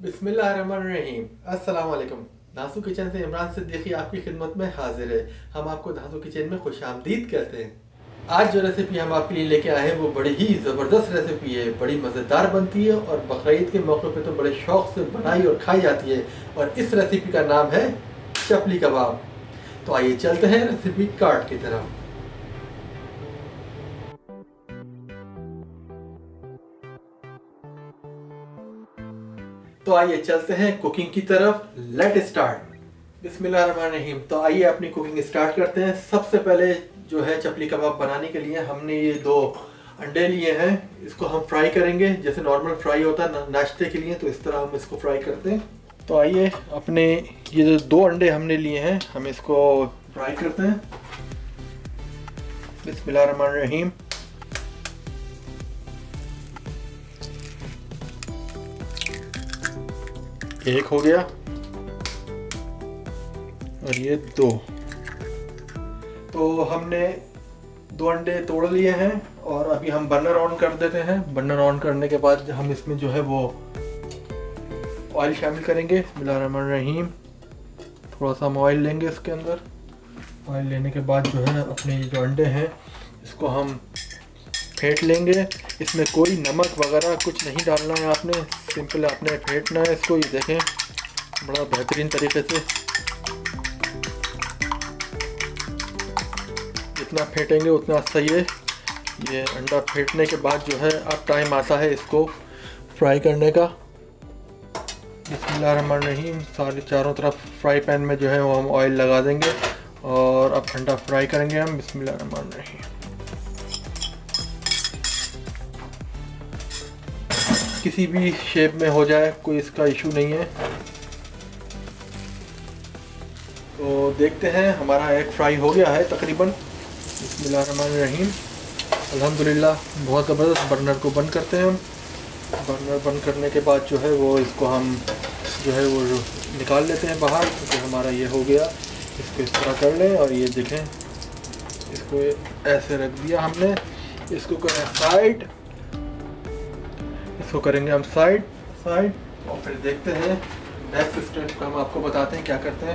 अस्सलाम वालेकुम नासू किचन से इमरान सिद्दीकी आपकी खिदमत में हाजिर है। हम आपको नासू किचन में खुश आमदीद कहते हैं। आज जो रेसिपी हम आपके लिए लेके आए हैं, वो बड़ी ही ज़बरदस्त रेसिपी है। बड़ी मज़ेदार बनती है और बकरीद के मौके पे तो बड़े शौक से बनाई और खाई जाती है। और इस रेसिपी का नाम है चपली कबाब। तो आइए चलते हैं रेसिपी कार्ड की तरफ़। तो आइए चलते हैं कुकिंग की तरफ़. लेट स्टार्ट बिस्मिल्लाहिर्रहमानिर्रहीम. तो आइए अपनी कुकिंग स्टार्ट करते हैं. सबसे पहले जो है चपली कबाब बनाने के लिए हमने ये दो अंडे लिए हैं. इसको हम फ्राई करेंगे. जैसे नॉर्मल फ्राई होता है नाश्ते के लिए तो इस तरह हम इसको फ्राई करते हैं. तो आइए अपने ये जो दो अंडे हमने लिए हैं, हम इसको फ्राई करते हैं. बिस्मिल्लाहिर्रहमानिर्रहीम. एक हो गया। और ये दो। तो हमने दो अंडे तोड़ लिए हैं और अभी हम बर्नर ऑन कर देते हैं। बर्नर ऑन करने के बाद हम इसमें जो है वो ऑयल शामिल करेंगे। रहीम, थोड़ा सा हम ऑयल लेंगे इसके अंदर। ऑयल लेने के बाद जो है अपने जो अंडे हैं, इसको हम फेंट लेंगे। इसमें कोई नमक वगैरह कुछ नहीं डालना है आपने। सिंपल आपने फेंटना है इसको, ये देखें। बड़ा बेहतरीन तरीके से। जितना फेंटेंगे उतना सही है। ये अंडा फेंटने के बाद जो है, अब टाइम आता है इसको फ्राई करने का। रहीम सारे चारों तरफ़ फ्राई पैन में जो है, वो हम ऑयल लगा देंगे और अब अंडा फ्राई करेंगे हम। रहीम किसी भी शेप में हो जाए, कोई इसका इशू नहीं है। तो देखते हैं, हमारा एग फ्राई हो गया है तकरीबन। रहीम अल्हम्दुलिल्लाह, बहुत ज़बरदस्त बर्नर को बंद करते हैं हम। बर्नर बंद करने के बाद जो है वो इसको हम जो है वो निकाल लेते हैं बाहर, क्योंकि तो हमारा ये हो गया। इसको इस तरह कर लें और ये देखें। इसको ऐसे रख दिया हमने। इसको करें साइड इसको करेंगे हम साइड साइड और फिर देखते हैं नेक्स्ट स्टेप को हम आपको बताते हैं क्या करते हैं।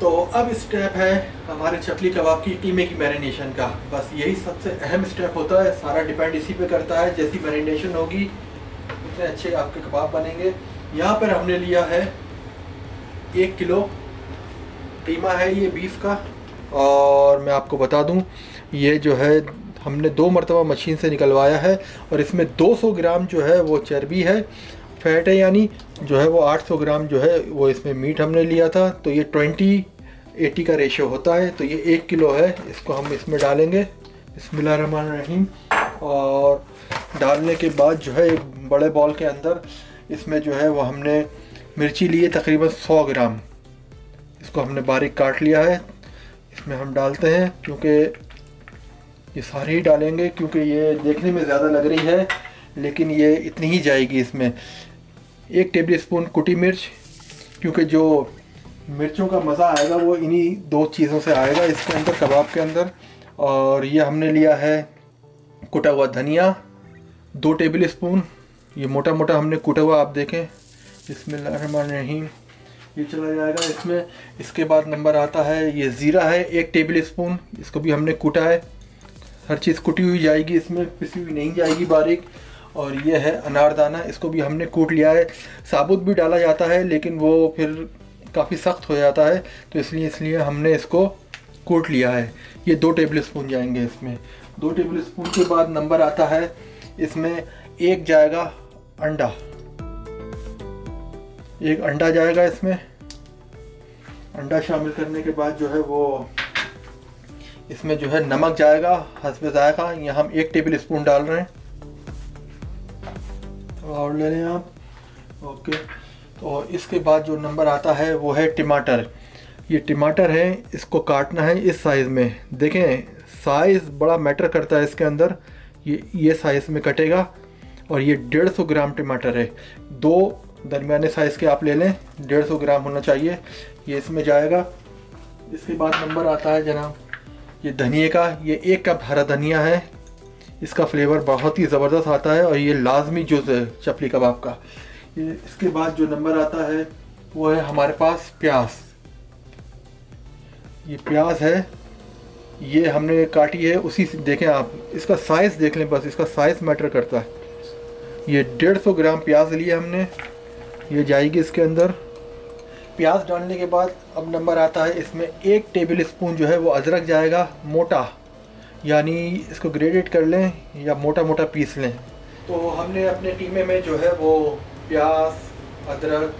तो अब स्टेप है हमारे चपली कबाब की टीमे की मैरिनेशन का। बस यही सबसे अहम स्टेप होता है सारा डिपेंड इसी पे करता है जैसी मैरिनेशन होगी उतने अच्छे आपके कबाब बनेंगे। यहाँ पर हमने लिया है एक किलो कीमा है ये बीफ का। और मैं आपको बता दूँ ये जो है हमने दो मरतबा मशीन से निकलवाया है और इसमें 200 ग्राम जो है वो चर्बी है, फैट है यानी जो है वो 800 ग्राम जो है वो इसमें मीट हमने लिया था। तो ये 20 80 का रेशियो होता है तो ये एक किलो है, इसको हम इसमें डालेंगे। रहीम और डालने के बाद जो है बड़े बॉल के अंदर इसमें जो है वो हमने मिर्ची लिए तकरीबन 100 ग्राम। इसको हमने बारीक काट लिया है। इसमें हम डालते हैं, क्योंकि ये सारे ही डालेंगे, क्योंकि ये देखने में ज़्यादा लग रही है, लेकिन ये इतनी ही जाएगी इसमें। एक टेबल स्पून कुटी मिर्च, क्योंकि जो मिर्चों का मज़ा आएगा, वो इन्हीं दो चीज़ों से आएगा, इसके अंदर, कबाब के अंदर। और ये हमने लिया है कुटा हुआ धनिया, दो टेबल स्पून ये मोटा मोटा हमने कुटा हुआ, आप देखें। रहीम ये चला जाएगा इसमें। इसके बाद नंबर आता है, ये ज़ीरा है, एक टेबल स्पून इसको भी हमने कूटा है। हर चीज़ कुटी हुई जाएगी, इसमें पिसी हुई नहीं जाएगी बारीक। और ये है अनारदाना, इसको भी हमने कूट लिया है। साबुत भी डाला जाता है, लेकिन वो फिर काफ़ी सख्त हो जाता है तो इसलिए इसलिए हमने इसको कूट लिया है। ये दो टेबल स्पून जाएँगे इसमें। दो टेबल स्पून के बाद नंबर आता है, इसमें एक जाएगा अंडा। एक अंडा जाएगा इसमें। अंडा शामिल करने के बाद जो है वो इसमें जो है नमक जाएगा हंसब जाएगा। यहाँ हम एक टेबल स्पून डाल रहे हैं। और ले लें आप। ओके। तो इसके बाद जो नंबर आता है, वो है टमाटर। ये टमाटर है, इसको काटना है इस साइज़ में। देखें साइज़ बड़ा मैटर करता है इसके अंदर। ये ये साइज़ में कटेगा। और ये डेढ़ सौ ग्राम टमाटर है। दो दरमियाने साइज़ के आप ले लें। डेढ़ सौ ग्राम होना चाहिए। ये इसमें जाएगा। इसके बाद नंबर आता है जनाब। ये धनिए का, ये एक कप हरा धनिया है। इसका फ्लेवर बहुत ही ज़बरदस्त आता है और ये लाजमी जुज़ है चपली कबाब का। ये इसके बाद जो नंबर आता है, वो है हमारे पास प्याज। ये प्याज है, ये हमने काटी है, उसी से देखें आप, इसका साइज़ देख लें बस, इसका साइज़ मैटर करता है। ये डेढ़ सौ ग्राम प्याज लिया हमने, ये जाएगी इसके अंदर। प्याज डालने के बाद अब नंबर आता है, इसमें एक टेबल स्पून जो है वो अदरक जाएगा, मोटा। यानी इसको ग्रेडेड कर लें या मोटा मोटा पीस लें। तो हमने अपने टीमे में जो है वो प्याज, अदरक,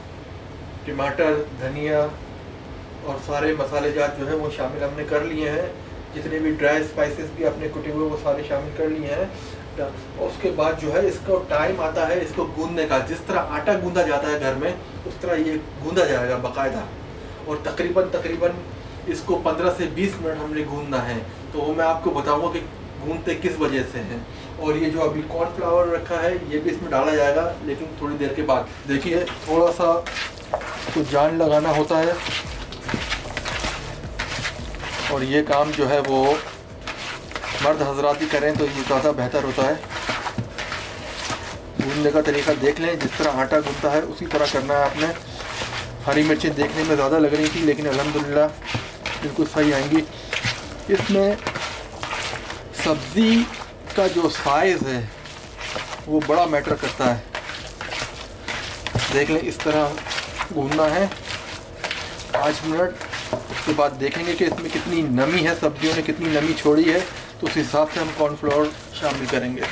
टमाटर, धनिया और सारे मसाले जात जो है वो शामिल हमने कर लिए हैं। जितने भी ड्राई स्पाइसेस भी अपने कुटे हुए वो सारे शामिल कर लिए हैं। और उसके बाद जो है, इसको टाइम आता है, इसको गूंदने का। जिस तरह आटा गूंदा जाता है घर में, उस तरह ये गूंदा जाएगा बाकायदा। और तकरीबन तकरीबन इसको 15 से 20 मिनट हमने गूंदना है। तो वो मैं आपको बताऊँगा कि गूंदते किस वजह से हैं। और ये जो अभी कॉर्नफ्लावर रखा है, ये भी इसमें डाला जाएगा, लेकिन थोड़ी देर के बाद। देखिए थोड़ा सा तो जान लगाना होता है। और ये काम जो है वो मर्द हजरात ही करें तो ये ज़्यादा बेहतर होता है। गूंदने का तरीका देख लें, जिस तरह आटा गूंदता है, उसी तरह करना है आपने। हरी मिर्चें देखने में ज़्यादा लग रही थी, लेकिन अलहमदिल्ला बिल्कुल सही आएँगी। इसमें सब्ज़ी का जो साइज़ है, वो बड़ा मैटर करता है। देख लें, इस तरह गूंदना है। पाँच मिनट, उसके बाद देखेंगे कि इसमें कितनी नमी है, सब्जियों ने कितनी नमी छोड़ी है। तो उस हिसाब से हम कॉर्नफ्लोर शामिल करेंगे।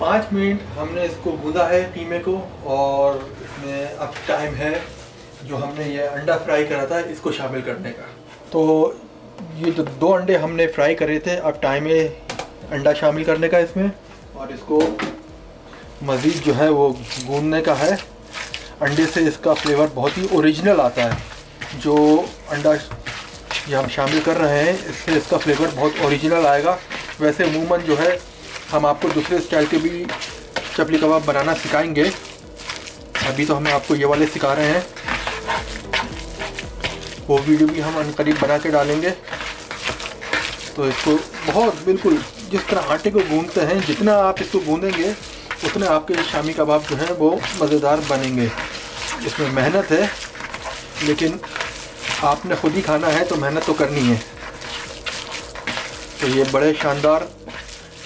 पाँच मिनट हमने इसको गूंदा है कीमे को और इसमें अब टाइम है जो हमने ये अंडा फ्राई करा था इसको शामिल करने का। तो ये जो दो अंडे हमने फ्राई करे थे, अब टाइम है अंडा शामिल करने का इसमें और इसको मज़ीद जो है वो गूंदने का है। अंडे से इसका फ्लेवर बहुत ही ओरिजिनल आता है। जो अंडा ये हम शामिल कर रहे हैं, इससे इसका फ्लेवर बहुत ओरिजिनल आएगा। वैसे अमूमन जो है, हम आपको दूसरे स्टाइल के भी चपली कबाब बनाना सिखाएँगे। अभी तो हमें आपको ये वाले सिखा रहे हैं। वो वीडियो भी हम करीब बना के डालेंगे। तो इसको बहुत, बिल्कुल, जिस तरह आटे को गूंदते हैं, जितना आप इसको गूंदेंगे उतने आपके शामी कबाब जो हैं, वो मज़ेदार बनेंगे। इसमें मेहनत है, लेकिन आपने ख़ुद ही खाना है तो मेहनत तो करनी है। तो ये बड़े शानदार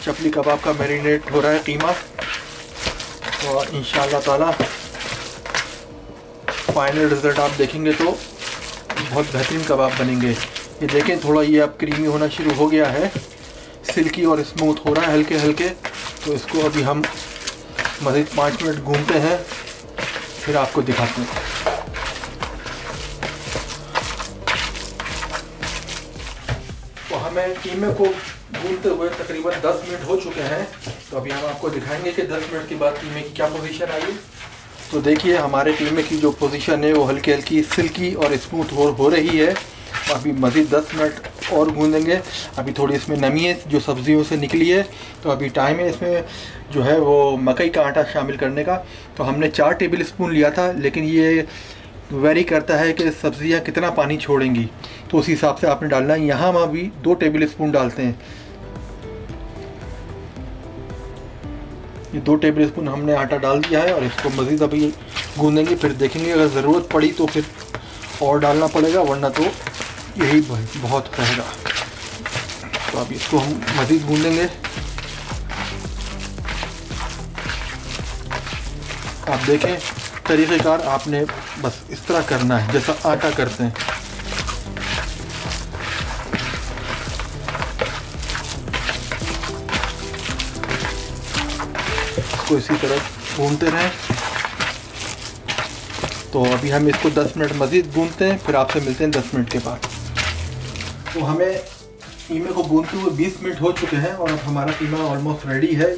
चपली कबाब का मैरिनेट हो रहा है कीमा। और इन ताला फाइनल रिज़ल्ट आप देखेंगे तो बहुत बेहतरीन कबाब बनेंगे। ये देखें, थोड़ा ये अब क्रीमी होना शुरू हो गया है। सिल्की और स्मूथ हो रहा है हल्के हल्के तो इसको अभी हम मज़ीद पाँच मिनट घूमते हैं, फिर आपको दिखाते हैं। हमें कीमे को घूमते हुए तकरीबन 10 मिनट हो चुके हैं। तो अभी हम आपको दिखाएँगे कि 10 मिनट के बाद कीमे की क्या पोजीशन आई। तो देखिए, हमारे कीमे की जो पोजीशन है, वो हल्की हल्की सिल्की और स्मूथ हो हो रही है। अभी मज़ीद 10 मिनट और गूंदेंगे। अभी थोड़ी इसमें नमी है, जो सब्ज़ियों से निकली है। तो अभी टाइम है इसमें जो है वो मकई का आटा शामिल करने का। तो हमने चार टेबल स्पून लिया था, लेकिन ये वेरी करता है कि सब्ज़ियाँ कितना पानी छोड़ेंगी। तो उस हिसाब से आपने डालना है। यहाँ हम अभी दो टेबल स्पून डालते हैं। ये दो टेबल स्पून हमने आटा डाल दिया है और इसको मज़ीद अभी गूंदेंगे, फिर देखेंगे। अगर ज़रूरत पड़ी तो फिर और डालना पड़ेगा, वरना तो यही बहुत रहेगा तो अब इसको हम मज़ीद गूंदेंगे। आप देखें तरीक़ेकार आपने बस इस तरह करना है, जैसा आटा करते हैं। इसको इसी तरह भूनते रहें। तो अभी हम इसको 10 मिनट मज़ीद गूंदते हैं, फिर आपसे मिलते हैं 10 मिनट के बाद। तो हमें कीमे को गूंदते हुए 20 मिनट हो चुके हैं और अब हमारा कीमा ऑलमोस्ट रेडी है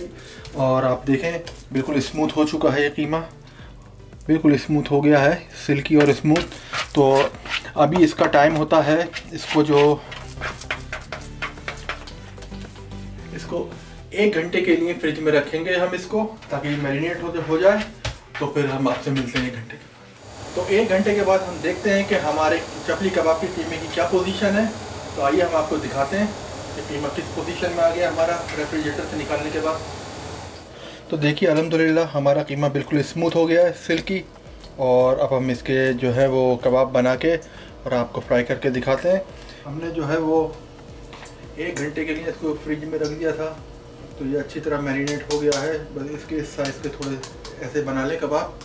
और आप देखें, बिल्कुल स्मूथ हो चुका है ये कीमा बिल्कुल स्मूथ हो गया है सिल्की और स्मूथ तो अभी इसका टाइम होता है इसको जो इसको एक घंटे के लिए फ्रिज में रखेंगे हम इसको ताकि मैरिनेट हो, जाए। तो फिर हम आपसे मिलते हैं एक घंटे के तो एक घंटे के बाद हम देखते हैं कि हमारे चपली कबाब की कीमे की क्या पोजीशन है। तो आइए हम आपको दिखाते हैं कि कीमा किस पोजीशन में आ गया हमारा रेफ्रिजरेटर से निकालने के बाद। तो देखिए अलहमदिल्ला हमारा कीमा बिल्कुल स्मूथ हो गया है, सिल्की। और अब हम इसके जो है वो कबाब बना के और आपको फ्राई करके दिखाते हैं। हमने जो है वो एक घंटे के लिए इसको फ्रिज में रख दिया था। तो ये अच्छी तरह मैरिनेट हो गया है। बस इसके साइज़ के थोड़े ऐसे बना लें कबाब।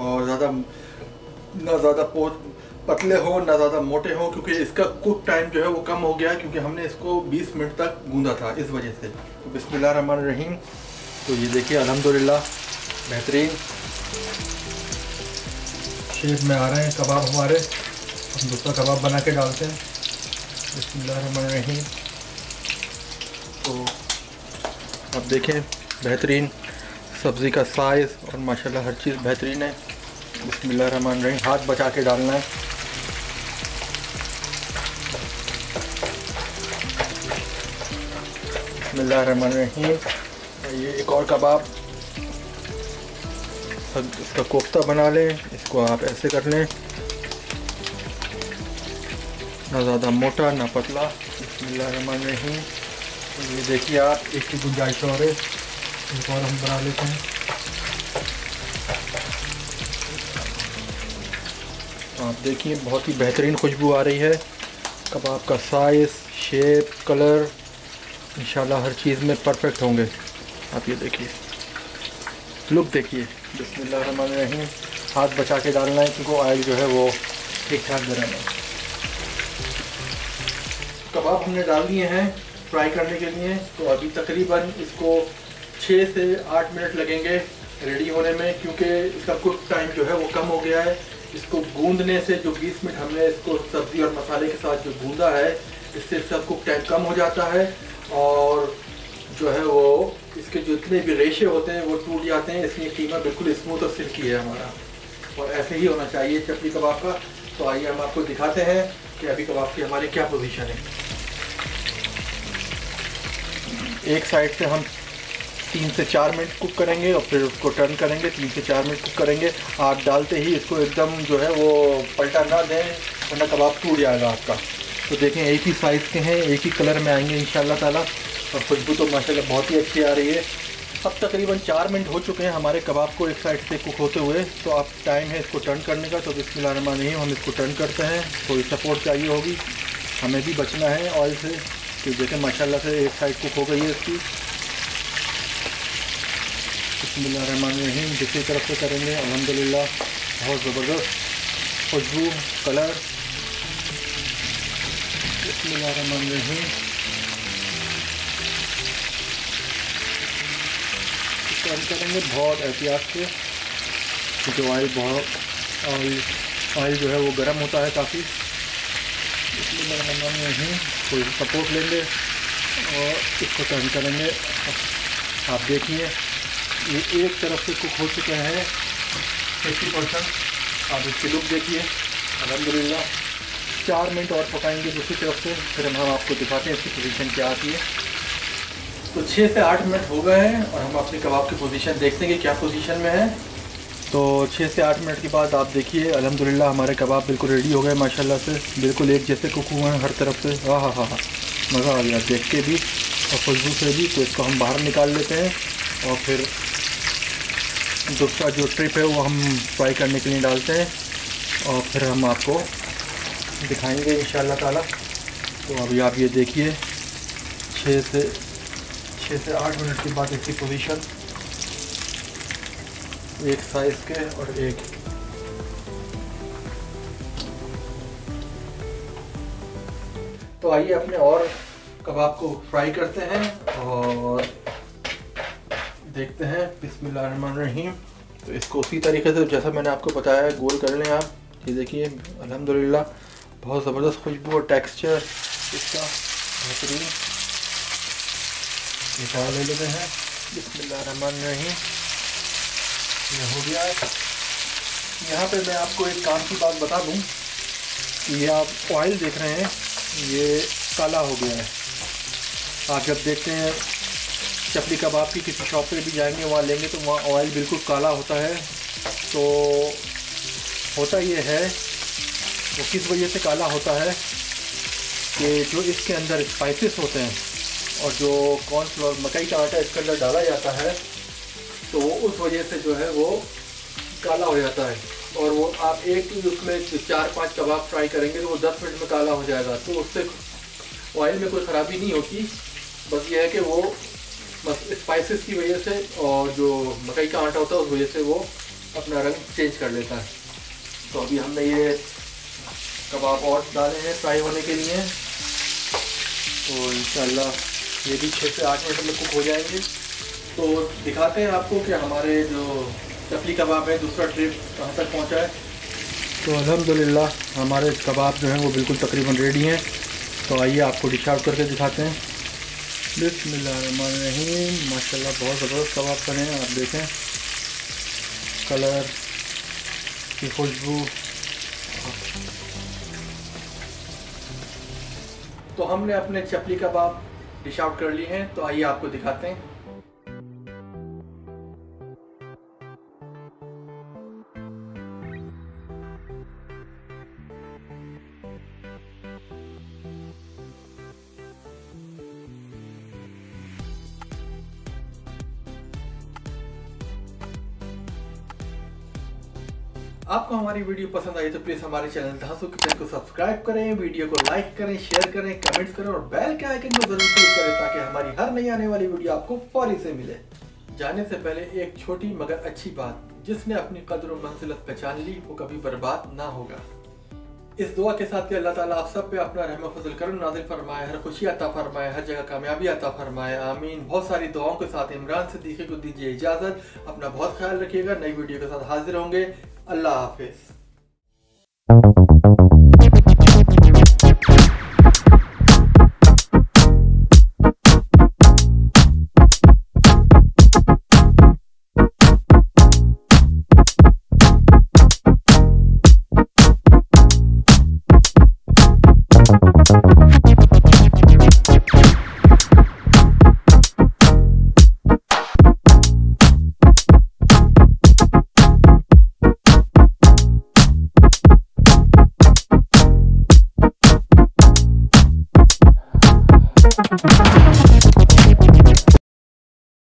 और ज़्यादा, ना ज़्यादा पतले हो, ना ज़्यादा मोटे हो, क्योंकि इसका कुक टाइम जो है वो कम हो गया क्योंकि हमने इसको 20 मिनट तक गूंदा था इस वजह से। तो बिस्मिल्लाह रहीम। तो ये देखिए अलहमदिल्ला बेहतरीन शेप में आ रहे हैं कबाब हमारे हम दूसरा कबाब बना के डालते हैं बिस्मिल्लाह तो अब देखें बेहतरीन सब्ज़ी का साइज़ और माशाल्लाह हर चीज़ बेहतरीन है। बिस्मिल्लाह हाथ बचा के डालना है। बसमीम ये एक और कबाब। इसका कोफ्ता बना लें, इसको आप ऐसे कर लें। ना ज़्यादा मोटा, ना पतला। बसमीम ये देखिए आप, एक की गुंजाइश और है। एक और हम बना लेते हैं। आप देखिए, बहुत ही बेहतरीन खुशबू आ रही है। कबाब का साइज़, शेप, कलर, इंशाल्लाह हर चीज़ में परफेक्ट होंगे। आप ये देखिए। लुक देखिए। बिस्मिल्लाहिर्रहमानिर्रहीम। हाथ बचा के डालना है क्योंकि ऑयल जो है वो ठीक ठाक गर्म है। कबाब हमने डाल दिए हैं फ्राई करने के लिए तो अभी तकरीबन इसको छः से आठ मिनट लगेंगे रेडी होने में, क्योंकि इसका कुक टाइम जो है वो कम हो गया है। इसको गूंदने से जो 20 मिनट हमने इसको सब्ज़ी और मसाले के साथ जो गूंदा है, इससे इसका कुक टाइम कम हो जाता है और जो है वो इसके जितने भी रेशे होते हैं, वो टूट जाते हैं, इसलिए कीमा बिल्कुल स्मूथ और सिल्की है हमारा। और ऐसे ही होना चाहिए चपली कबाब का। तो आइए हम आपको दिखाते हैं कि अभी कबाब की हमारी क्या पोजीशन है। एक साइड से हम तीन से चार मिनट कुक करेंगे और फिर उसको टर्न करेंगे, तीन से चार मिनट कुक करेंगे। आप डालते ही इसको एकदम जो है वो पलटा ना दें, वरना कबाब टूट जाएगा आपका। तो देखें, एक ही साइज़ के हैं, एक ही कलर में आएँगे इन ताला। और खुशबू तो माशाल्लाह बहुत ही अच्छी आ रही है। अब तकरीबन चार मिनट हो चुके हैं हमारे कबाब को एक साइड से कुक होते हुए। तो अब टाइम है इसको टर्न करने का। तो बिस्मिल्लाह नहीं हम इसको टर्न करते हैं। थोड़ी सपोर्ट चाहिए होगी। हमें भी बचना है ऑयल से। तो देखें माशाल्लाह से एक साइड कुक हो गई है इसकी। बिस्मिल्लाह दूसरी तरफ़ से करेंगे अलहमदिल्ला बहुत ज़बरदस्त खुशबू कलर बिस्मिल्लाहिर्रहमानिर्रहीम टर्न करेंगे बहुत एहतियात से, क्योंकि ऑयल बहुत ऑयल ऑयल जो है वो गर्म होता है काफ़ी। इसलिए कोई सपोर्ट लेंगे और इसको टर्न करेंगे। आप देखिए, ये एक तरफ़ से कुक हो चुके हैं फिफ्टी परसेंट आप इसकी लुक देखिए। अलहमदिल्ला चार मिनट और पकाएँगे दूसरी तरफ़ से, फिर हम आपको दिखाते हैं इसकी पोजीशन क्या आती है। तो छः से आठ मिनट हो गए हैं और हम अपने कबाब की पोजीशन देखते हैं कि क्या पोजीशन में है। तो छः से आठ मिनट के बाद आप देखिए, अल्हम्दुलिल्लाह हमारे कबाब बिल्कुल रेडी हो गए, माशाल्लाह से। बिल्कुल एक जैसे कुक हुए हैं हर तरफ़ से। हाँ हाँ हाँ हाँ मज़ा आ गया देख के भी और खुशबू से भी। तो इसको हम बाहर निकाल लेते हैं और फिर दूसरा जो ट्रिप है वो हम फ्राई करने के लिए डालते हैं और फिर हम आपको दिखाएँगे इन ताला। तो अभी आप ये देखिए छः से छः से आठ मिनट के बाद इसकी पोजीशन एक साइज़ के और एक। तो आइए अपने और कबाब को फ्राई करते हैं और देखते हैं। बिस्मिल्लाहिर्रहमानिर्रहीम। तो इसको उसी तरीके से, जैसा मैंने आपको बताया है गोल कर लें आप। ये देखिए, अल्हम्दुलिल्लाह, बहुत ज़बरदस्त खुशबू और टेक्सचर इसका बेहतरीन निकाल ले लेते हैं। बिस्मिल्लाहिर्रहमानिर्रहीम। ये हो गया है। यहाँ पे मैं आपको एक काम की बात बता दूँ कि ये आप ऑयल देख रहे हैं, ये काला हो गया है। आप जब देखते हैं, चपली कबाब की किसी शॉप पे भी जाएँगे, वहाँ लेंगे तो वहाँ ऑयल बिल्कुल काला होता है। तो होता ये है, वो किस वजह से काला होता है कि जो इसके अंदर स्पाइसेस होते हैं और जो कॉर्नफ्लोर मकई का आटा इसके अंदर डाला जाता है तो उस वजह से जो है वो काला हो जाता है। और वो आप एक उसमें चार पाँच कबाब फ्राई करेंगे तो वो दस मिनट में काला हो जाएगा। तो उससे ऑयल में कोई ख़राबी नहीं होती। बस ये है कि वो बस स्पाइसेस की वजह से और जो मकई का आटा होता है, उस वजह से वो अपना रंग चेंज कर लेता है। तो अभी हमने ये कबाब और डाले हैं फ्राई होने के लिए। तो इंशाल्लाह ये भी छः से आठ मिनट में कुक हो जाएँगे। तो दिखाते हैं आपको कि हमारे जो चपली कबाब है, दूसरा ट्रिप कहाँ तक पहुँचा है। तो अल्हम्दुलिल्लाह, हमारे कबाब जो हैं वो बिल्कुल तकरीबन रेडी हैं। तो आइए आपको डिश आउट करके दिखाते हैं। बिस्मिल्लाहिर्रहमानिर्रहीम। माशाल्लाह, बहुत ज़बरदस्त कबाब हैं, आप देखें। कलर की खुशबू। तो हमने अपने चपली कबाब डिश आउट कर लिए हैं तो आइए आपको दिखाते हैं। हमारी वीडियो पसंद आई तो प्लीज़ हमारे चैनल धांसू किचन को सब्सक्राइब करें वीडियो को लाइक करें शेयर करें कमेंट्स करें और बेल के आइकन को ज़रूर क्लिक करें ताकि हमारी हर नई आने वाली वीडियो आपको फौरी से मिले। जाने से पहले एक छोटी मगर अच्छी बात, जिसने अपनी कदर और मंजिलत पहचान ली, वो कभी बर्बाद ना होगा। इस दुआ के साथ कि अल्लाह ताला आप सब पे अपना रहम फजल करम नाजिल फरमाए, हर खुशी अता फरमाए, हर जगह कामयाबी अता फरमाए, आमीन। बहुत सारी दुआओं के साथ इमरान सिद्दीकी को दीजिए इजाज़त। अपना बहुत ख्याल रखिएगा, नई वीडियो के साथ हाजिर होंगे। अल्लाह हाफिज़।